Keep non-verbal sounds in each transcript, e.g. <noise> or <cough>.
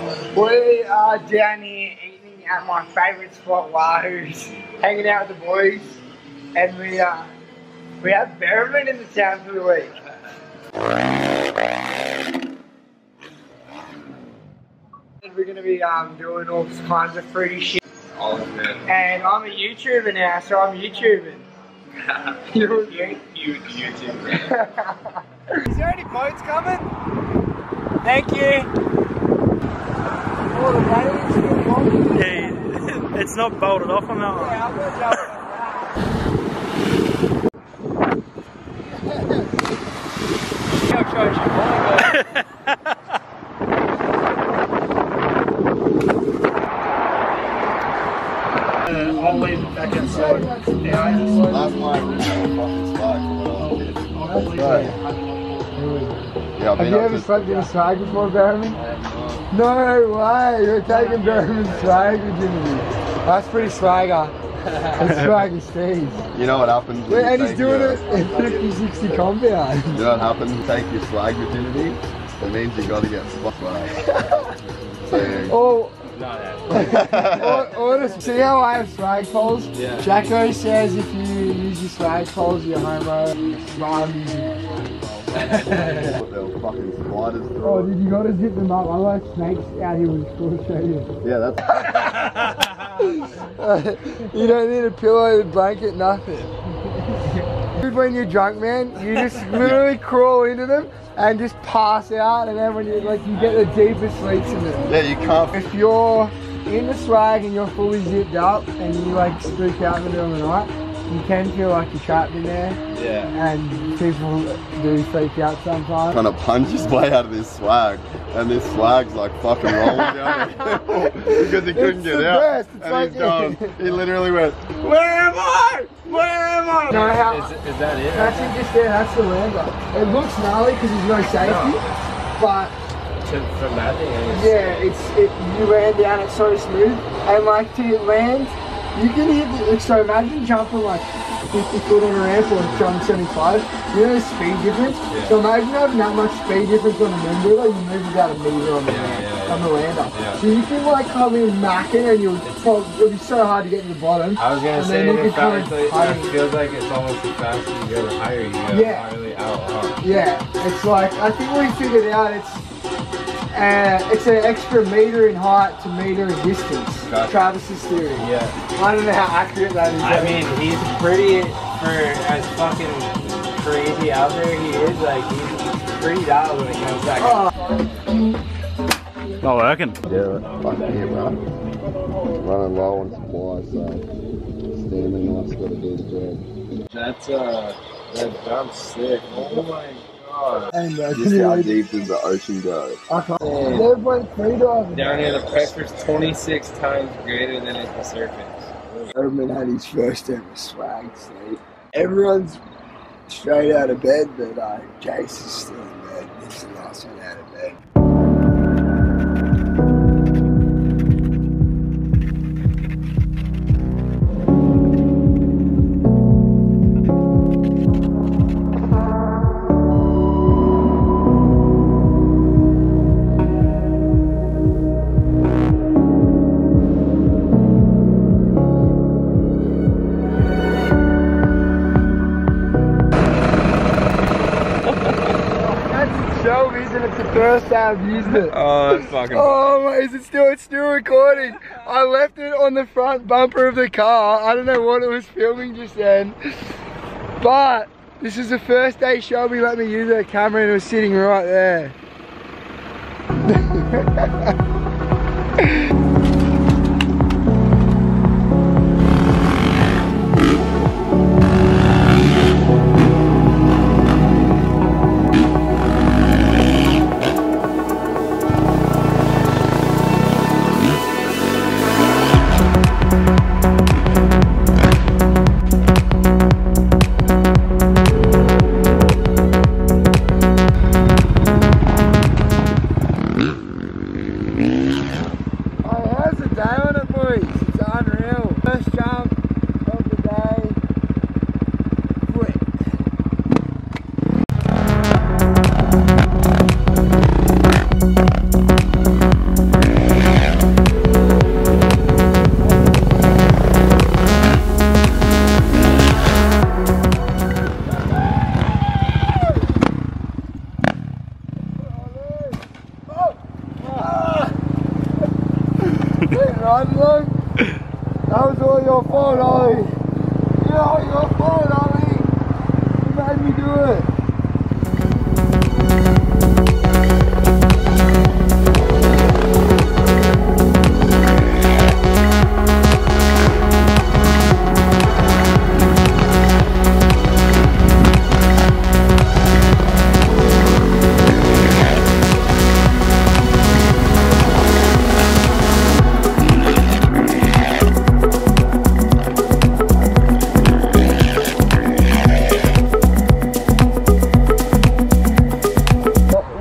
We are down here eating at my favourite spot, Wahoo's, hanging out with the boys, and we uh, we have Bereman in the town for the week. And we're gonna be um, doing all kinds of fruity shit. And I'm a YouTuber now, so I'm YouTubing. <laughs> You're you, you, YouTube. <laughs> Is there any boats coming? Thank you. Oh, the battery's still on. Yeah, <laughs> it's not bolted off on that one. Yeah, I'm gonna jump. I'll charge you more, but- I'll leave it back outside. Last night we had a fucking spike for what I did. Yeah, I've you ever slept in a swag before, Bereman? No way! You're taking Bereman's swag virginity. That's pretty swagger. <laughs> That's swagger Steve. You know what happens? when Wait, you and he's doing your- it in 50, 60 compound. Eh? <laughs> You know what happens? You take your swag virginity. It means you gotta get by. <laughs> So, Oh, or, or see how I have swag poles? Yeah. Jacko says if you use your swag poles, you're homo. Well, I'm using there were fucking spiders through Oh, it. dude, you gotta zip them up. I like snakes out here with school show Yeah, that's <laughs> you don't need a pillow, a blanket, nothing. Dude, when you're drunk, man, you just <laughs> literally crawl into them and just pass out, and then when you like, you get the deepest sleeps in them. yeah. You can't. If you're in the swag and you're fully zipped up and you like spook out in the middle of the night, you can feel like you're trapped in there, Yeah. and people do freak out sometimes. Trying to punch his way out of this swag, and this swag's like fucking rolling down <laughs> because he couldn't It's get the out. best. It's and like- he's going. He literally went, "Where am I? Where am I?" No, how, Is, is that it? that's it just there, that's the lander. It looks gnarly because there's no safety, but from that thing, Yeah, it's it. You land down, it's so smooth, and like to land, you can hit. The, like, so imagine jumping like 50 foot on a ramp or jumping 75. You know the speed difference. Yeah. So imagine having that much speed difference on a like you move about a meter on the Yeah, land, yeah, on the lander. So you can like come in macking, and you'll well, it'll be so hard to get to the bottom. I was gonna And say then you the fact in that higher. it feels like it's almost as fast as you go the higher you go. Yeah. Really out. Huh? Yeah, it's like I think we figured out it's uh, it's an extra meter in height to meter in distance. Gotcha. Travis's theory. Yeah. I don't know how accurate that is. I mean, he's pretty for as fucking crazy out there he is. Like he's pretty dialed when it comes back. Oh, Not working. Yeah, fucking yeah, bro. Running low on supply, so steaming knife's got to do the job. That's uh, that jump's sick. Oh my god. and uh, Just how deep does the ocean go? I can't. They're both free. Down here, the pressure's 26 times greater than at the surface. Herman had his first ever swag sleep. Everyone's straight out of bed, but uh, Jase is still in bed. He's the last one out of bed. First time I've used it. Oh, that's fucking. <laughs> Oh, my, is it still? It's still recording. I left it on the front bumper of the car. I don't know what it was filming just then, but this is the first day Shelby let me use her camera and it was sitting right there. <laughs>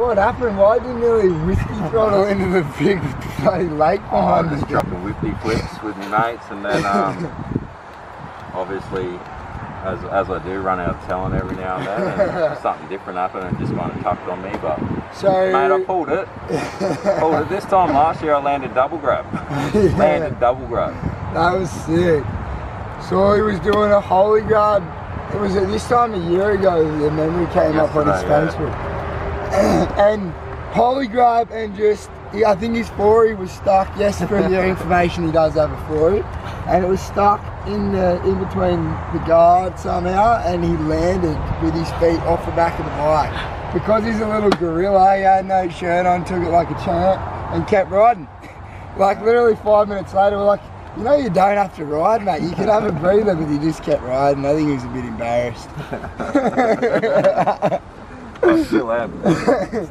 What, happened? Why did you nearly whiskey throttle <laughs> into the big bloody lake Oh, I behind just you? dropped a whippy flips with my mates, and then um, <laughs> obviously, as, as I do, run out of talent every now and then, and <laughs> something different happened and just kind of tucked on me. But So, mate, I pulled it. pulled it. This time last year, I landed double grab. yeah, Landed double grab. that was sick. So he was doing a holy grab. It was at this time a year ago the memory came up on his Facebook. <coughs> and grab and just, he, I think his forey was stuck. Yes, from your <laughs> information, he does have a forey. And it was stuck in the in between the guard somehow, and he landed with his feet off the back of the bike. Because he's a little gorilla, he had no shirt on, took it like a champ, and kept riding. <laughs> Like literally five minutes later, we're like, you know, you don't have to ride, mate. You can have a breather, but he just kept riding. I think he was a bit embarrassed. <laughs> I still am.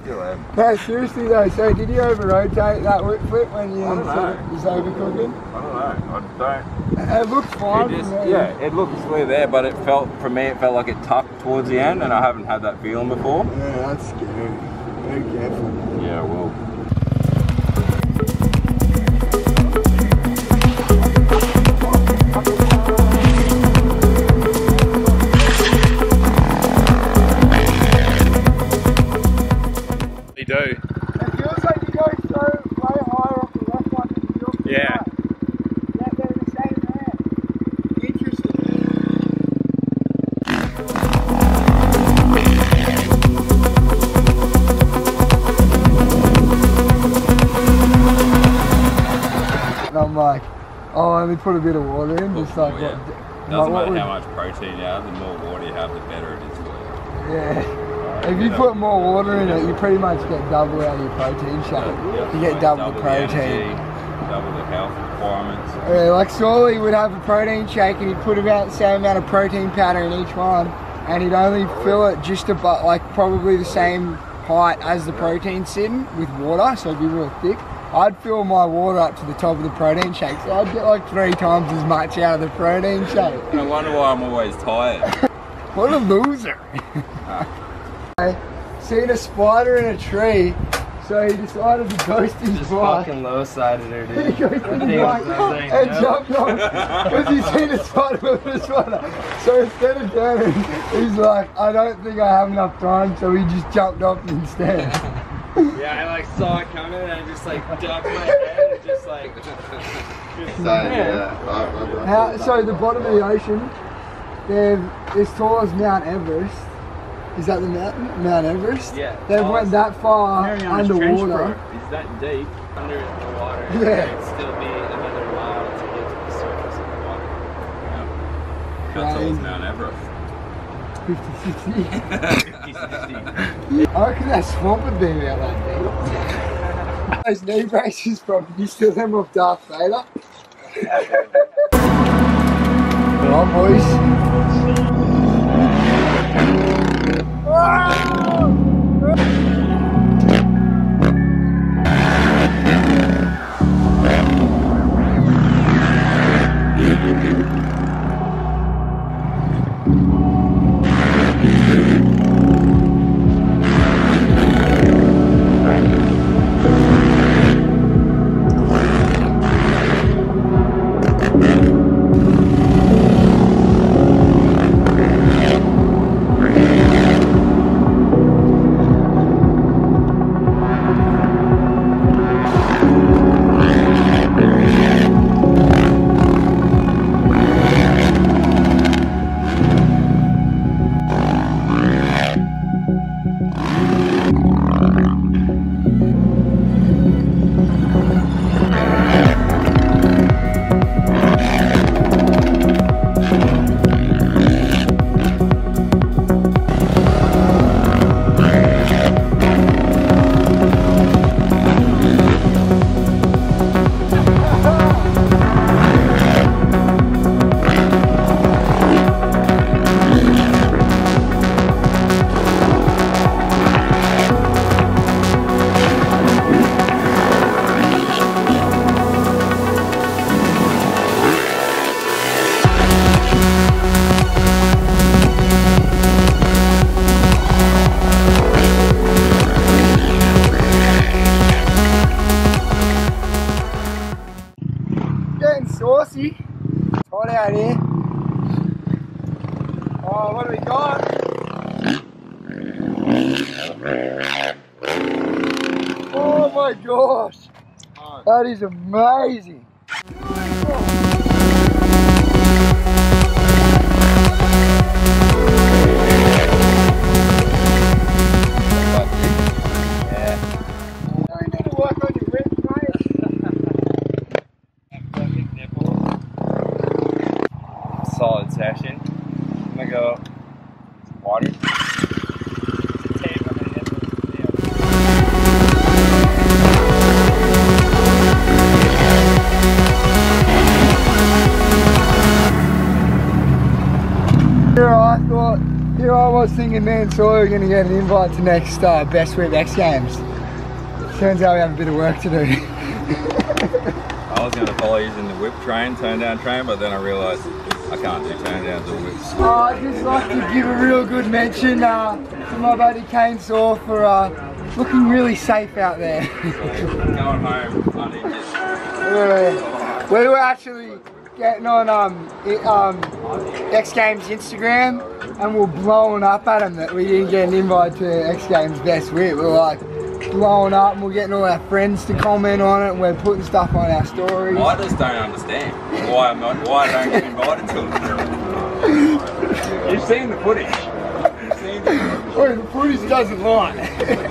still am. <laughs> no, seriously though. So did you over rotate that whip flip when you was overcooking? I don't know. I don't. It looked fine. It just, yeah, it looked clear there, but it felt for me, it felt like it tucked towards the end, and I haven't had that feeling before. Yeah, that's scary. Very careful. Yeah, well. Only put a bit of water in, just like yeah. what, Doesn't like, matter how much protein you have, the more water you have, the better it is for you. Yeah. If you put more water in it, you pretty much get double out of your protein shake. You get double the protein. energy, double the health requirements. Yeah, like Sauly would have a protein shake and he'd put about the same amount of protein powder in each one and he'd only fill it just about like probably the same height as the protein sitting with water, so it'd be real thick. I'd fill my water up to the top of the protein shake, so I'd get like three times as much out of the protein shake. No wonder why I'm always tired. <laughs> What a loser. <laughs> I seen a spider in a tree, so he decided to ghost his Just bike. fucking low sided her, dude. goes I to the think bike I and no. jumped off because <laughs> he's seen a spider with a spider. So instead of turning, he's like, I don't think I have enough time, so he just jumped off instead. <laughs> Yeah, I like saw it coming and I just like ducked my head and just like. So, yeah. How, so the bottom of the ocean, they're as tall as Mount Everest. Is that the mountain? Mount Everest? Yeah, They tallest- went that far Mariana's underwater. bro. It's that deep under the water. Yeah. It'd still be another mile to get to the surface of the water. How tall is um, Mount Everest? 50, 60. <laughs> Be about that deep. Those knee braces from, still them off Darth Vader? <laughs> Come on, boys. Spicy. It's hot out here. Oh, what do we got? Oh my gosh. That is amazing. I thought, here I was thinking me and Sawyer were going to get an invite to next uh, Best Whip X Games. Turns out we have a bit of work to do. <laughs> I was gonna follow using the whip train, turn down train, but then I realised I can't do turn downs or whips. Uh, I'd just like to give a real good mention uh, to my buddy Kain Saul for uh, looking really safe out there. <laughs> Going home, <laughs> I need Yeah. we were actually getting on um, i- um, X Games Instagram and we we're blowing up at them that we didn't get an invite to X Games Best Whip. We We're like blowing up and we're getting all our friends to comment on it and we're putting stuff on our stories. I just don't understand why I'm not, why I don't get invited to it. <laughs> You've seen the footage. You've seen the Well, the footage doesn't lie. <laughs>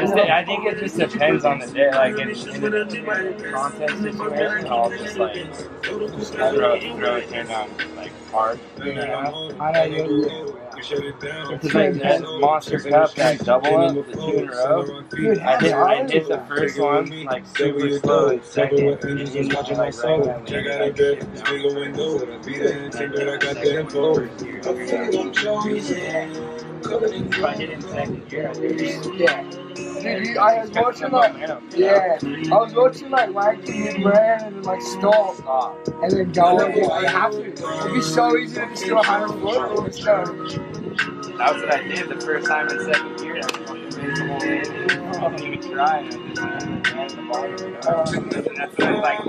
I think it just depends on the day. Like, if in a contest situation, I'll just like throw, throw a turn down like hard. You know? I know you. It's like that Monster Cup, that double up, the two in a row. Dude, I how I is the first one like super slow in second, and then like right down there, like, shit If I hit in second gear, I think Yeah. Dude, you, I was watching like, yeah, I was watching like wanking mid brand and then like stop and then go. Yeah, you have to. It'd be so easy to just go 100 foot and just go. That's what I did the first time in second gear. I fucking made the whole in. I didn't even try. and I just ran the bottom. Uh, and that's what I like.